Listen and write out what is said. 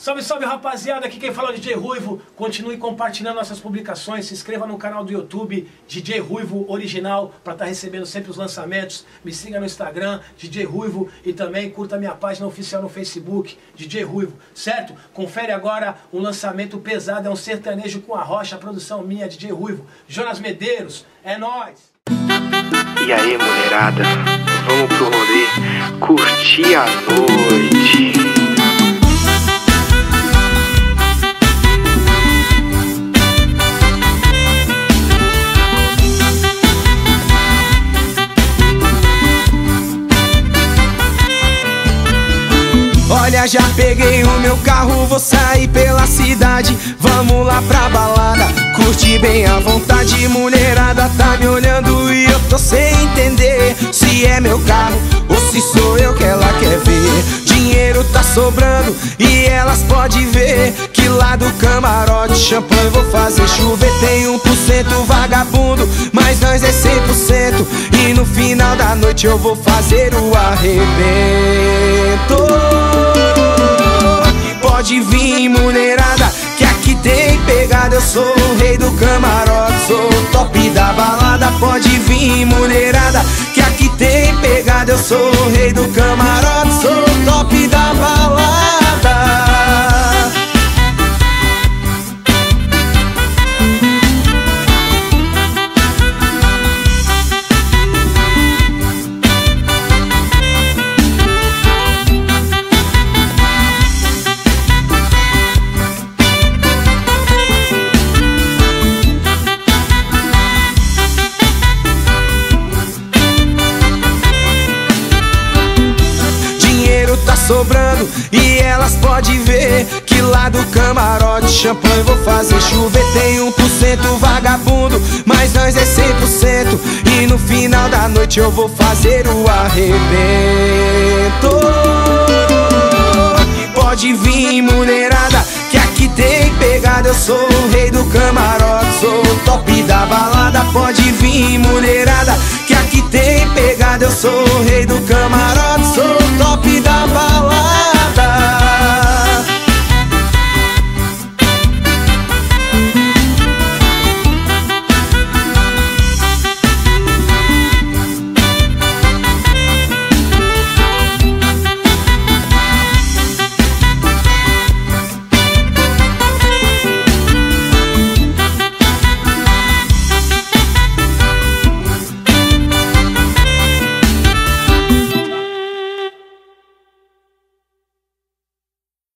Salve, salve rapaziada, aqui quem fala é o DJ Ruivo. Continue compartilhando nossas publicações, se inscreva no canal do YouTube DJ Ruivo Original para estar tá recebendo sempre os lançamentos. Me siga no Instagram, DJ Ruivo, e também curta minha página oficial no Facebook, DJ Ruivo, certo? Confere agora um lançamento pesado, é um sertanejo com a rocha, a produção minha, DJ Ruivo. Jonas Medeiros, é nós. E aí, mulherada, vamos pro rolê curtir a noite. Já peguei o meu carro, vou sair pela cidade. Vamos lá pra balada, curte bem à vontade Mulherada tá me olhando e eu tô sem entender Se é meu carro ou se sou eu que ela quer ver. Dinheiro tá sobrando e elas podem ver Que lá do camarote champanhe vou fazer chover. Tem 1% vagabundo, mas nós é 100% E no final da noite eu vou fazer o arrebento Pode vir, mulherada, que aqui tem pegada. Eu sou o rei do camarote, sou top da balada. Pode vir, mulherada, que aqui tem pegada. Eu sou o rei do camarote, sobrando E elas podem ver que lá do camarote Champanhe vou fazer chover. Tem 1% vagabundo, mas nós é 100% E no final da noite eu vou fazer o arrebento. Pode vir mulherada, que aqui tem pegada. Eu sou o rei do camarote, sou o top da balada